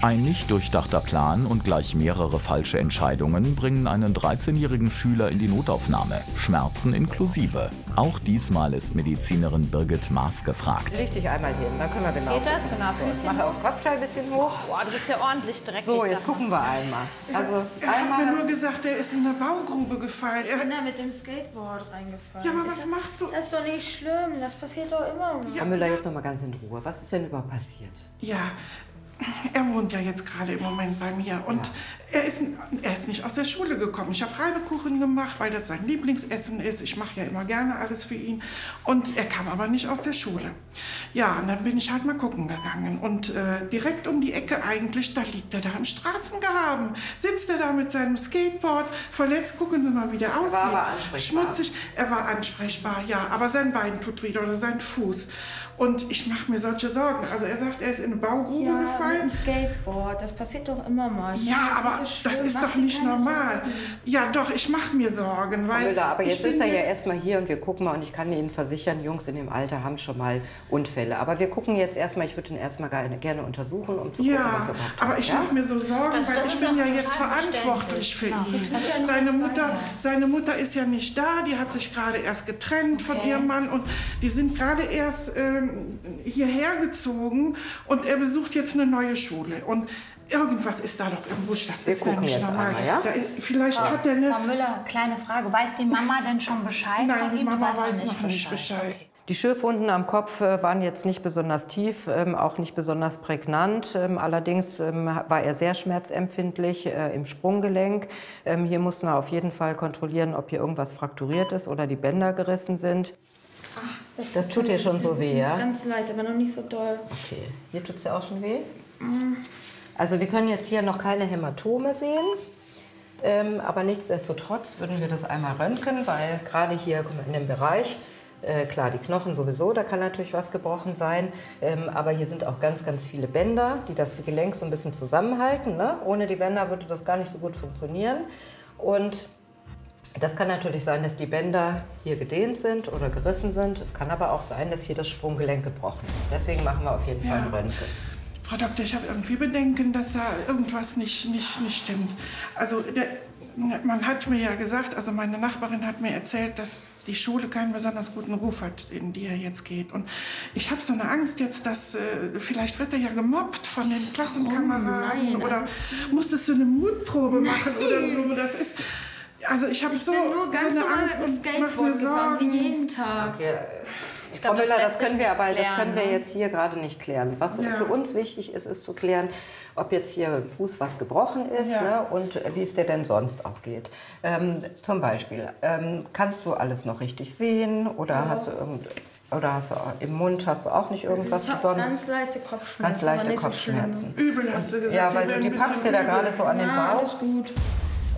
Ein nicht durchdachter Plan und gleich mehrere falsche Entscheidungen bringen einen 13-jährigen Schüler in die Notaufnahme. Schmerzen inklusive. Auch diesmal ist Medizinerin Birgit Maas gefragt. Dich einmal hin, dann können wir genau. Geht das? Genau, So, Füßchen Mache auch Kopfteil ein bisschen hoch. Boah, du bist ja ordentlich dreckig. So, jetzt gucken wir einmal. Also Er hat mir nur gesagt, er ist in eine Baugrube gefallen. Ich bin da mit dem Skateboard reingefallen. Ja, aber Ist was das- machst du? Das ist doch nicht schlimm. Das passiert doch immer. Herr Müller, jetzt noch mal ganz in Ruhe. Was ist denn überhaupt passiert? ja, er wohnt ja jetzt gerade im Moment bei mir und er, ist, er ist nicht aus der Schule gekommen. Ich habe Reibekuchen gemacht, weil das sein Lieblingsessen ist. Ich mache ja immer gerne alles für ihn. Und er kam aber nicht aus der Schule. Ja, und dann bin ich halt mal gucken gegangen. Und äh, direkt um die Ecke eigentlich, da liegt er da im Straßengraben. Sitzt er da mit seinem Skateboard. Verletzt, gucken Sie mal, wie der aussieht. aber ansprechbar. Schmutzig. Er war ansprechbar, ja. Aber sein Bein tut wieder oder sein Fuß. Und ich mache mir solche Sorgen. Also er sagt, er ist in eine Baugrube Ja, mit gefallen. dem Skateboard. Das passiert doch immer mal. Ja, aber so schlimm. das ist Mach doch nicht normal. Sorgen. Ja, doch, ich mache mir Sorgen, weil Müller, aber jetzt ist er ja jetzt- erstmal hier und wir gucken mal und ich kann Ihnen versichern, Jungs in dem Alter haben schon mal Unfälle. Aber wir gucken jetzt erstmal, ich würde ihn erstmal gerne, gerne untersuchen, um zu gucken, was Ja, er überhaupt aber hat. ich ja? mache mir so Sorgen, Das- weil das ich ist bin ja jetzt verantwortlich für verständlich. ihn. Ja, das Seine ist Mutter, seine Mutter ist ja nicht da, die hat sich gerade erst getrennt von Okay. ihrem Mann und die sind gerade erst ähm, hierher gezogen und er besucht jetzt eine neue Schule und irgendwas ist da doch im Busch, das Wir ist ja nicht normal. einmal, ja? Da ist, vielleicht hat er eine... Frau Müller, kleine Frage. Weiß die Mama denn schon Bescheid? Nein, die? Mama weiß noch nicht Bescheid. Die Schürfwunden am Kopf äh, waren jetzt nicht besonders tief, ähm, auch nicht besonders prägnant. Ähm, allerdings ähm, war er sehr schmerzempfindlich äh, im Sprunggelenk. Hier mussten wir auf jeden Fall kontrollieren, ob hier irgendwas frakturiert ist oder die Bänder gerissen sind. Das tut dir schon so weh, ja? Ganz leid, aber noch nicht so doll. Okay, hier tut es ja auch schon weh. Also wir können jetzt hier noch keine Hämatome sehen. Ähm, aber nichtsdestotrotz würden wir das einmal röntgen, weil gerade hier in dem Bereich, äh, klar, die Knochen sowieso, da kann natürlich was gebrochen sein. Ähm, aber hier sind auch ganz, ganz viele Bänder, die das Gelenk so ein bisschen zusammenhalten. Ne? Ohne die Bänder würde das gar nicht so gut funktionieren. Und das kann natürlich sein, dass die Bänder hier gedehnt sind oder gerissen sind. Es kann aber auch sein, dass hier das Sprunggelenk gebrochen ist. Deswegen machen wir auf jeden Fall ein Röntgen. Frau Doktor, ich habe irgendwie Bedenken, dass da irgendwas nicht, nicht, nicht stimmt. Also der, man hat mir ja gesagt, also meine Nachbarin hat mir erzählt, dass die Schule keinen besonders guten Ruf hat, in die er jetzt geht. Und ich habe so eine Angst jetzt, dass äh, vielleicht wird er ja gemobbt von den Klassenkameraden nein, oder musstest du eine Mutprobe machen oder so. Das ist also ich habe so, Ich bin nur ganz so eine normal Angst und mir Skateboard wie Sorgen. jeden Tag. Ich glaub, Frau das Müller, das sich können wir aber, das klären, können wir ne? jetzt hier gerade nicht klären. Was Ja. für uns wichtig ist, ist zu klären, ob jetzt hier im Fuß was gebrochen ist Ja. ne, und wie es dir denn sonst auch geht. Ähm, zum Beispiel, ähm, kannst du alles noch richtig sehen oder hast du irgend oder hast du im Mund hast du auch nicht irgendwas Ich habe Besonderes? ganz leichte Kopfschmerzen. Ganz leichte Kopfschmerzen. So Übel hast du gesagt. Ja, weil du die packst dir da gerade so an den. Ja, Bauch. alles gut.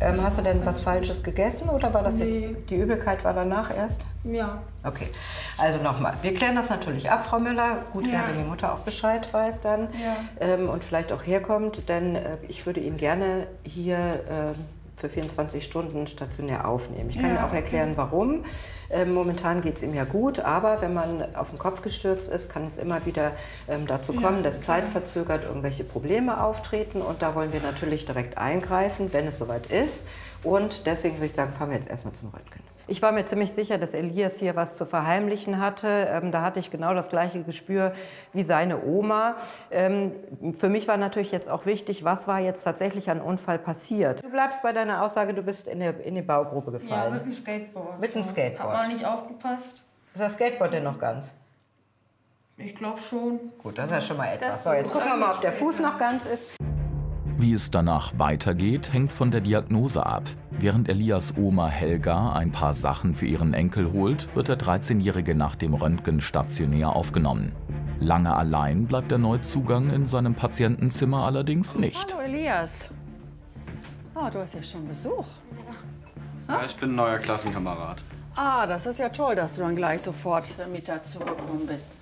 Ähm, hast du denn was Falsches gegessen oder war das Nee. jetzt die Übelkeit war danach erst? Ja. Okay, also nochmal. Wir klären das natürlich ab, Frau Müller. Gut Ja. wäre, wenn die Mutter auch Bescheid weiß dann Ja. ähm, und vielleicht auch herkommt, denn äh, ich würde ihn gerne hier äh, für 24 Stunden stationär aufnehmen. Ich kann Ja, auch okay. erklären, warum. Ähm, momentan geht es ihm ja gut, aber wenn man auf den Kopf gestürzt ist, kann es immer wieder ähm, dazu Ja, kommen, dass klar. zeitverzögert irgendwelche Probleme auftreten und da wollen wir natürlich direkt eingreifen, wenn es soweit ist. Und deswegen würde ich sagen, fahren wir jetzt erstmal zum Röntgen. Ich war mir ziemlich sicher, dass Elias hier was zu verheimlichen hatte. Ähm, da hatte ich genau das gleiche Gespür wie seine Oma. Ähm, für mich war natürlich jetzt auch wichtig, was war jetzt tatsächlich an Unfall passiert. Du bleibst bei deiner Aussage, du bist in, der, in die Baugrube Ja, gefallen. mit dem Skateboard. Mit dem Skateboard. Hab mal nicht aufgepasst. ist das Skateboard denn noch ganz? Ich glaube schon. Gut, das ist ja schon mal etwas. So, jetzt gucken wir mal, ob der Fuß noch ganz ist. Wie es danach weitergeht, hängt von der Diagnose ab. Während Elias Oma Helga ein paar Sachen für ihren Enkel holt, wird der 13-Jährige nach dem Röntgen stationär aufgenommen. Lange allein bleibt der Neuzugang in seinem Patientenzimmer allerdings nicht. Hallo Elias. Ah, du hast ja schon Besuch. Ja, ich bin ein neuer Klassenkamerad. Ah, das ist ja toll, dass du dann gleich sofort mit dazugekommen bist.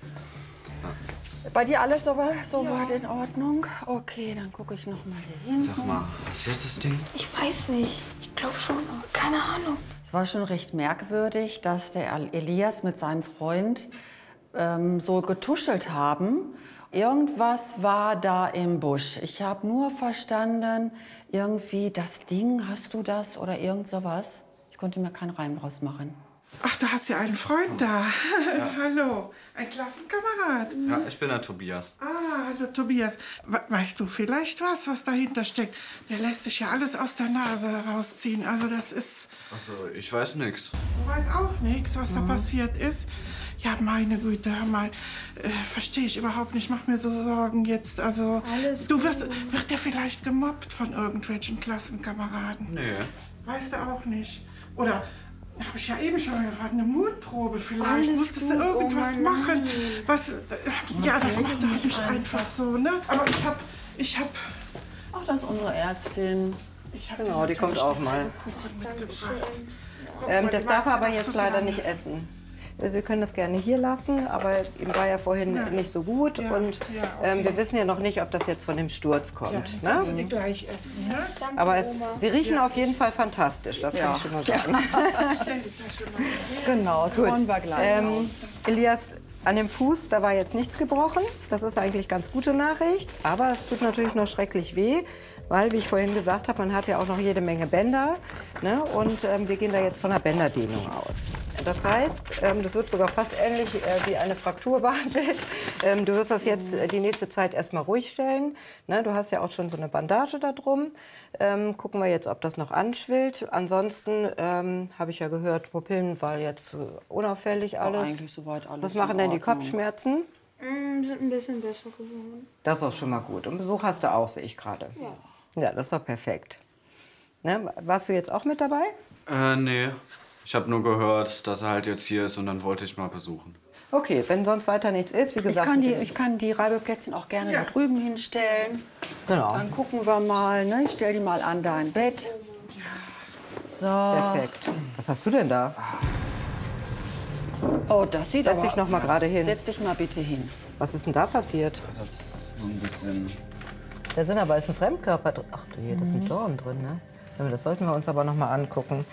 Bei dir alles soweit so weit in Ordnung? Okay, dann gucke ich noch mal hier hin. Sag mal, was ist das Ding? Ich weiß nicht. Ich glaube schon, aber keine Ahnung. Es war schon recht merkwürdig, dass der Elias mit seinem Freund ähm, so getuschelt haben Irgendwas war da im Busch. Ich habe nur verstanden, irgendwie das Ding, hast du das oder irgend sowas? Ich konnte mir keinen Reim draus machen. Ach, du hast ja einen Freund da. hallo, ein Klassenkamerad. Ja, ich bin der Tobias. Ah, hallo Tobias. We weißt du vielleicht was, was dahinter steckt? Der lässt sich ja alles aus der Nase rausziehen. Also das ist... Also, ich weiß nichts. Du weißt auch nichts, was Mhm. da passiert ist. Ja, meine Güte, hör mal, äh, verstehe ich überhaupt nicht. Mach mir so Sorgen jetzt. Also, du wirst, wird der vielleicht gemobbt von irgendwelchen Klassenkameraden? Nee. Weißt du auch nicht. Oder habe ich ja eben schon mal gefragt, eine Mutprobe vielleicht. Musstest du irgendwas machen? Was? äh, Ja, das macht doch nicht einfach so, ne? Aber ich hab, ich hab, Ach, das ist unsere Ärztin. ich hab Genau, die kommt auch mal. Kuchen mitgebracht. Ähm, das darf er aber jetzt leider nicht essen. Sie können das gerne hier lassen, aber ihm war ja vorhin nicht so gut Ja, und ja, ähm, okay. wir wissen ja noch nicht, ob das jetzt von dem Sturz Ja, kommt. du ne? die gleich essen, ne? Aber es, sie riechen auf jeden Fall fantastisch, das kann ich schon mal sagen. Genau, das wollen wir gleich Ähm. Elias, an dem Fuß, da war jetzt nichts gebrochen. Das ist eigentlich ganz gute Nachricht. Aber es tut natürlich noch schrecklich weh, weil, wie ich vorhin gesagt habe, man hat ja auch noch jede Menge Bänder. Ne? Und ähm, wir gehen da jetzt von einer Bänderdehnung aus. Das heißt, ähm, das wird sogar fast ähnlich äh, wie eine Fraktur behandelt. Ähm, du wirst das jetzt äh, die nächste Zeit erstmal ruhig stellen. Ne? Du hast ja auch schon so eine Bandage da drum. Ähm, gucken wir jetzt, ob das noch anschwillt. Ansonsten ähm, habe ich ja gehört, Pupillen war jetzt unauffällig alles. eigentlich soweit alles Was machen denn die. Kopfschmerzen? Mm, sind ein bisschen besser geworden. Das ist auch schon mal gut. Und Besuch hast du auch, sehe ich gerade. Ja. Ja, das ist doch perfekt. Ne? Warst du jetzt auch mit dabei? Äh, nee. Ich habe nur gehört, dass er halt jetzt hier ist und dann wollte ich mal besuchen. Okay, wenn sonst weiter nichts ist, wie Ich gesagt. kann, die, ich kann die Reibeplätzchen auch gerne Ja. da drüben hinstellen. genau, Dann gucken wir mal. Ne? Ich stell die mal an dein Bett. So. perfekt. Was hast du denn da? Oh, das sieht Setz aber... dich noch mal gerade hin. Setz dich mal bitte hin. Was ist denn da passiert? Das ist so ein bisschen. Da sind aber ist ein Fremdkörper drin. Ach du je, das sind Dornen drin, ne? Ja, Das sollten wir uns aber noch mal angucken.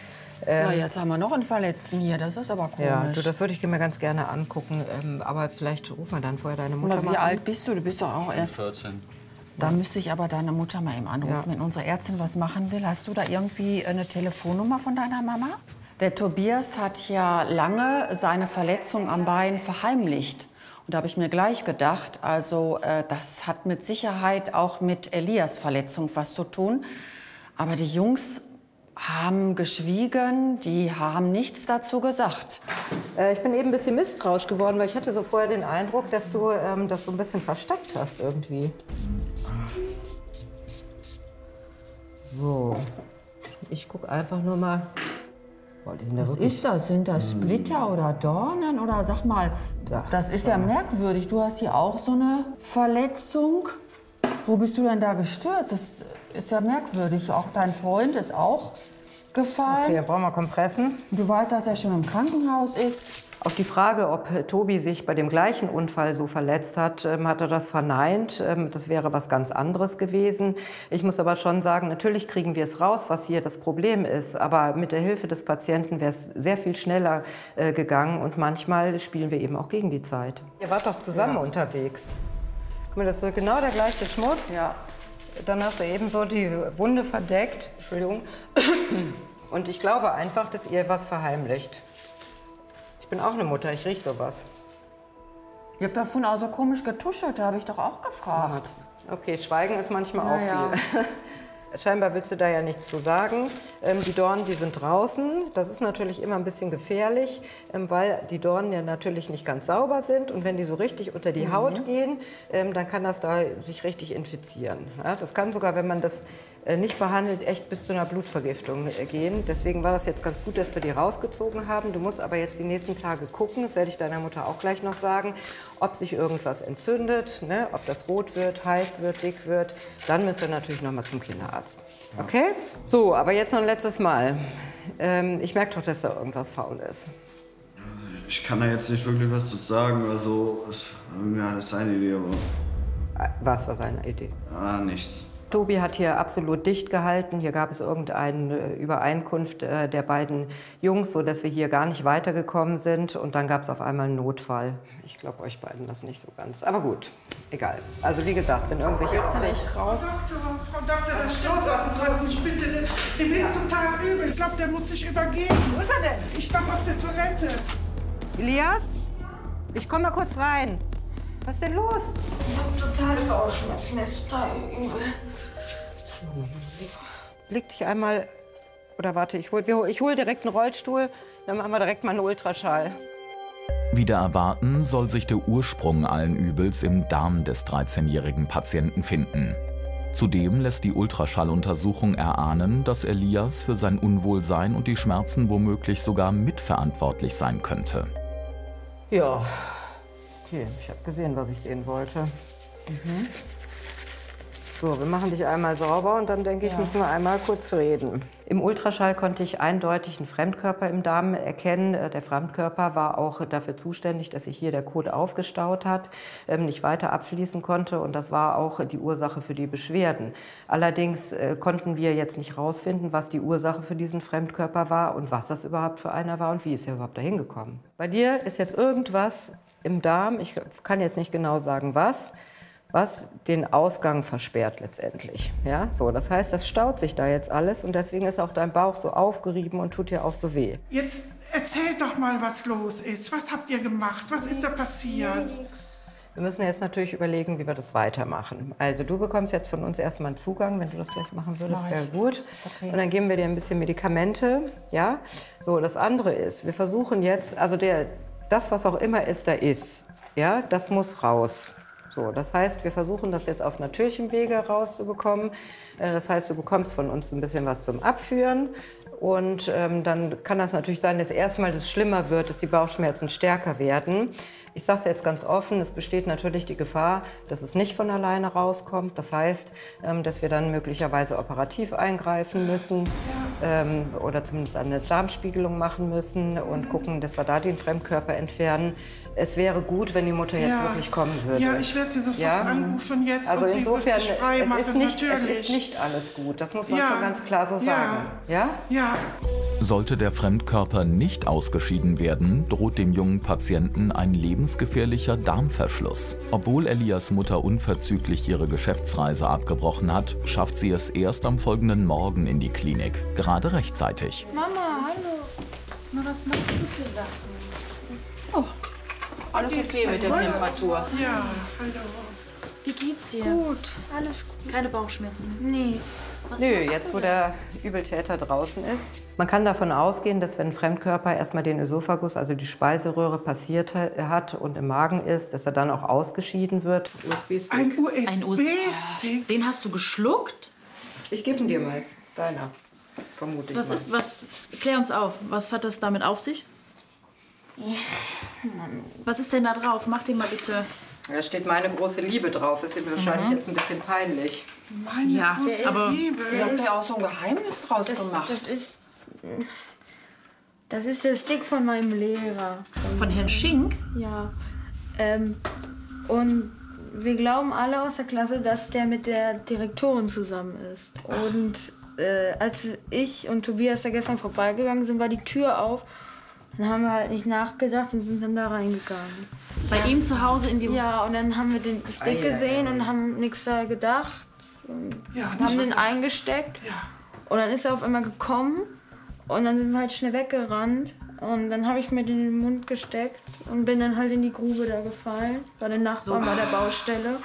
Na, jetzt haben wir noch einen Verletzten hier. Das ist aber komisch. Ja, du, das würde ich mir ganz gerne angucken. Ähm, aber vielleicht rufen wir dann vorher deine Mutter mal wie alt bist du? Du bist doch auch erst... 14. Da müsste ich aber deine Mutter mal eben anrufen, Ja. wenn unsere Ärztin was machen will. Hast du da irgendwie eine Telefonnummer von deiner Mama? Der Tobias hat ja lange seine Verletzung am Bein verheimlicht. Und da habe ich mir gleich gedacht, also äh, das hat mit Sicherheit auch mit Elias Verletzung was zu tun. Aber die Jungs haben geschwiegen, die haben nichts dazu gesagt. Äh, ich bin eben ein bisschen misstrauisch geworden, weil ich hatte so vorher den Eindruck, dass du ähm, das so ein bisschen versteckt hast irgendwie. So, ich gucke einfach nur mal. Boah, Was ist das? Sind das Splitter oder Dornen? Oder sag mal, das ist ja merkwürdig. Du hast hier auch so eine Verletzung. Wo bist du denn da gestürzt? Das ist ja merkwürdig. Auch dein Freund ist auch gefallen. Okay, brauchen wir Kompressen. Du weißt, dass er schon im Krankenhaus ist. Auf die Frage, ob Tobi sich bei dem gleichen Unfall so verletzt hat, ähm, hat er das verneint. Ähm, das wäre was ganz anderes gewesen. Ich muss aber schon sagen, natürlich kriegen wir es raus, was hier das Problem ist. Aber mit der Hilfe des Patienten wäre es sehr viel schneller äh, gegangen. Und manchmal spielen wir eben auch gegen die Zeit. Ihr wart doch zusammen unterwegs. Guck mal, das ist genau der gleiche Schmutz. Ja. Dann hast du eben so die Wunde verdeckt. Entschuldigung. Und ich glaube einfach, dass ihr was verheimlicht. Ich bin auch eine Mutter, ich rieche sowas. Ich habe davon auch so komisch getuschelt, da habe ich doch auch gefragt. Okay, Schweigen ist manchmal Ja, auch viel. Scheinbar willst du da ja nichts zu sagen. Ähm, die Dornen, die sind draußen. Das ist natürlich immer ein bisschen gefährlich, ähm, weil die Dornen ja natürlich nicht ganz sauber sind. Und wenn die so richtig unter die Haut gehen, ähm, dann kann das da sich richtig infizieren. Ja, das kann sogar, wenn man das nicht behandelt, echt bis zu einer Blutvergiftung äh, gehen. Deswegen war das jetzt ganz gut, dass wir die rausgezogen haben. Du musst aber jetzt die nächsten Tage gucken, das werde ich deiner Mutter auch gleich noch sagen, ob sich irgendwas entzündet, ne? ob das rot wird, heiß wird, dick wird. Dann müsst ihr natürlich noch mal zum Kinderarzt. Okay? So, aber jetzt noch ein letztes Mal. Ähm, ich merke doch, dass da irgendwas faul ist. Ich kann da jetzt nicht wirklich was zu sagen. Also, es, ja, das ist seine Idee, aber. Äh, Was war seine Idee? Ah, nichts. Tobi hat hier absolut dicht gehalten. Hier gab es irgendeine Übereinkunft äh, der beiden Jungs, sodass wir hier gar nicht weitergekommen sind. Und dann gab es auf einmal einen Notfall. Ich glaube euch beiden das nicht so ganz. Aber gut, egal. Also wie gesagt, wenn irgendwelche... Jetzt ich raus. Frau Doktor, Frau Doktor, das stimmt was nicht. Bitte, dem ist total übel. Ich glaube, der muss sich übergeben. Wo ist er denn? Ich war auf der Toilette. Elias? Ich komme mal kurz rein. Was ist denn los? Ich habe totale Bauchschmerzen. Mir ist total übel. Blick dich einmal. Oder warte, ich hole ich hol direkt einen Rollstuhl. Dann machen wir direkt mal einen Ultraschall. Wieder erwarten soll sich der Ursprung allen Übels im Darm des 13-jährigen Patienten finden. Zudem lässt die Ultraschalluntersuchung erahnen, dass Elias für sein Unwohlsein und die Schmerzen womöglich sogar mitverantwortlich sein könnte. Ja, okay, ich habe gesehen, was ich sehen wollte. Mhm. So, wir machen dich einmal sauber und dann denke ich, ja. müssen wir einmal kurz reden. Im Ultraschall konnte ich eindeutig einen Fremdkörper im Darm erkennen. Äh, der Fremdkörper war auch dafür zuständig, dass sich hier der Kot aufgestaut hat, ähm, nicht weiter abfließen konnte und das war auch die Ursache für die Beschwerden. Allerdings äh, konnten wir jetzt nicht herausfinden, was die Ursache für diesen Fremdkörper war und was das überhaupt für einer war und wie ist er überhaupt dahin gekommen. Bei dir ist jetzt irgendwas im Darm, ich kann jetzt nicht genau sagen was, was den Ausgang versperrt letztendlich. Ja, so, das heißt, das staut sich da jetzt alles und deswegen ist auch dein Bauch so aufgerieben und tut dir auch so weh. Jetzt erzählt doch mal, was los ist. Was habt ihr gemacht? Was ist da passiert? Wir müssen jetzt natürlich überlegen, wie wir das weitermachen. Also du bekommst jetzt von uns erstmal einen Zugang, wenn du das gleich machen würdest, wäre gut. Okay. Und dann geben wir dir ein bisschen Medikamente, ja. So, das andere ist, wir versuchen jetzt, also der, das, was auch immer es da ist, ja, das muss raus. So, das heißt, wir versuchen das jetzt auf natürlichem Wege rauszubekommen. Äh, das heißt, du bekommst von uns ein bisschen was zum Abführen. Und ähm, dann kann das natürlich sein, dass erstmal das schlimmer wird, dass die Bauchschmerzen stärker werden. Ich sage es jetzt ganz offen, es besteht natürlich die Gefahr, dass es nicht von alleine rauskommt. Das heißt, ähm, dass wir dann möglicherweise operativ eingreifen müssen ähm, oder zumindest eine Darmspiegelung machen müssen und gucken, dass wir da den Fremdkörper entfernen. Es wäre gut, wenn die Mutter jetzt ja. wirklich kommen würde. Ja, ich werde sie sofort ja? anrufen jetzt also und insofern, sie wird sich frei es machen, ist nicht, natürlich. Es ist nicht alles gut, das muss man ja. schon ganz klar so sagen. Ja? Ja. Sollte der Fremdkörper nicht ausgeschieden werden, droht dem jungen Patienten ein lebensgefährlicher Darmverschluss. Obwohl Elias Mutter unverzüglich ihre Geschäftsreise abgebrochen hat, schafft sie es erst am folgenden Morgen in die Klinik. Gerade rechtzeitig. Mama, hallo. Na, was machst du für Sachen? Oh, alles okay mit der Temperatur. Ja, hallo. Wie geht's dir? Gut. Alles gut. Keine Bauchschmerzen. Nee. Was Nö, jetzt wo der Übeltäter draußen ist. Man kann davon ausgehen, dass wenn ein Fremdkörper erstmal den Ösophagus, also die Speiseröhre, passiert hat und im Magen ist, dass er dann auch ausgeschieden wird. Ein Ein USB-Stick. Den hast du geschluckt? Ich gebe ihn dir mal. Ist deiner. Vermute ich Was mal. ist, was, klär uns auf. Was hat das damit auf sich? Was ist denn da drauf? Mach den mal bitte. Da steht meine große Liebe drauf. Ist ihm wahrscheinlich jetzt ein bisschen peinlich. Meine Ja, große aber- Liebe. Ihr habt ja auch so ein Geheimnis draus Das, gemacht. das ist. Das ist der Stick von meinem Lehrer. Von Herrn Schink? Ja. Ähm, und wir glauben alle aus der Klasse, dass der mit der Direktorin zusammen ist. Und äh, als ich und Tobias da gestern vorbeigegangen sind, war die Tür auf. Dann haben wir halt nicht nachgedacht und sind dann da reingegangen. Bei ihm zu Hause in die. Ja, und dann haben wir den Stick gesehen und haben nichts da gedacht. Ja, Und haben den eingesteckt. Ja. Und dann ist er auf einmal gekommen. Und dann sind wir halt schnell weggerannt. Und dann habe ich mir den in den Mund gesteckt und bin dann halt in die Grube da gefallen. Bei den Nachbarn bei der Baustelle.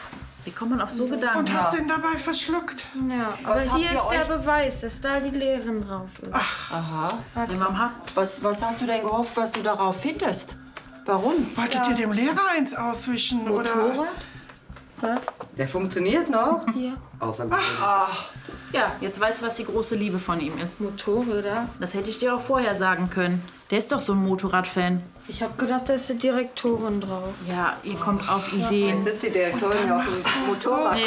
Wie kommt man auf so Gedanken? Und hast den dabei verschluckt? Ja, aber habt hier ist der Beweis, dass da die Lehrerin drauf ist. Aha. Ja, Was, was hast du denn gehofft, was du darauf findest? Warum? Wolltet ihr dem Lehrer eins auswischen? Oder? Motorrad? Der funktioniert noch? Hier. Außergewöhnlich. ja, jetzt weißt du, was die große Liebe von ihm ist. Motorräder? Das hätte ich dir auch vorher sagen können. Der ist doch so ein Motorradfan. Ich habe gedacht, da ist die Direktorin drauf. Ja, ihr kommt auf Ideen. Jetzt sitzt die Direktorin ja auf dem Motorrad.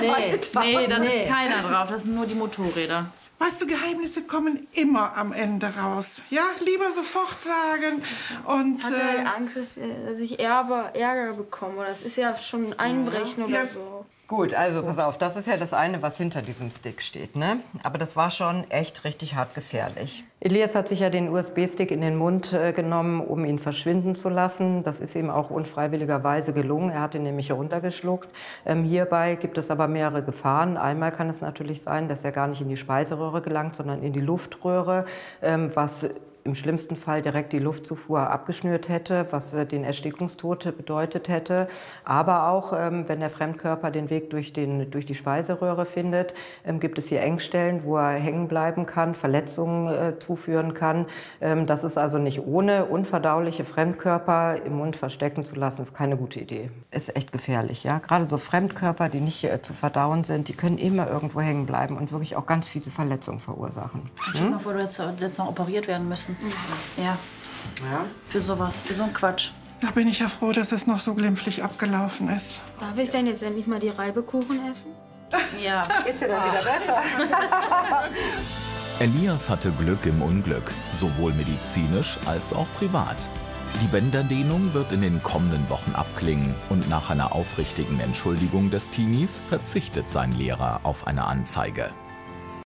Nee. Nee, da Nee. sitzt keiner drauf. Das sind nur die Motorräder. Weißt du, Geheimnisse kommen immer am Ende raus. Ja, lieber sofort sagen. Und Hat äh, er Angst, dass, äh, dass ich Ärger, bekomme? Das ist ja schon ein Einbrechen oder Ja. so. Gut, also pass auf, das ist ja das eine, was hinter diesem Stick steht. Ne? Aber das war schon echt richtig hart gefährlich. Elias hat sich ja den USB-Stick in den Mund äh, genommen, um ihn verschwinden zu lassen. Das ist ihm auch unfreiwilligerweise gelungen. Er hat ihn nämlich heruntergeschluckt. Ähm, hierbei gibt es aber mehrere Gefahren. Einmal kann es natürlich sein, dass er gar nicht in die Speiseröhre gelangt, sondern in die Luftröhre, ähm, was im schlimmsten Fall direkt die Luftzufuhr abgeschnürt hätte, was äh, den Erstickungstod bedeutet hätte. Aber auch, ähm, wenn der Fremdkörper den Weg durch, den, durch die Speiseröhre findet, ähm, gibt es hier Engstellen, wo er hängen bleiben kann, Verletzungen äh, zuführen kann. Ähm, das ist also nicht ohne unverdauliche Fremdkörper im Mund verstecken zu lassen, ist keine gute Idee. Ist echt gefährlich, ja. Gerade so Fremdkörper, die nicht äh, zu verdauen sind, die können immer irgendwo hängen bleiben und wirklich auch ganz fiese Verletzungen verursachen. Stell dir mal vor, du hättest jetzt noch operiert werden müssen. Ja. Ja. Für sowas, für so einen Quatsch. Da bin ich ja froh, dass es noch so glimpflich abgelaufen ist. Darf ich denn jetzt endlich mal die Reibekuchen essen? Ja. Geht's dir dann wieder besser? Elias hatte Glück im Unglück, sowohl medizinisch als auch privat. Die Bänderdehnung wird in den kommenden Wochen abklingen und nach einer aufrichtigen Entschuldigung des Teenies verzichtet sein Lehrer auf eine Anzeige.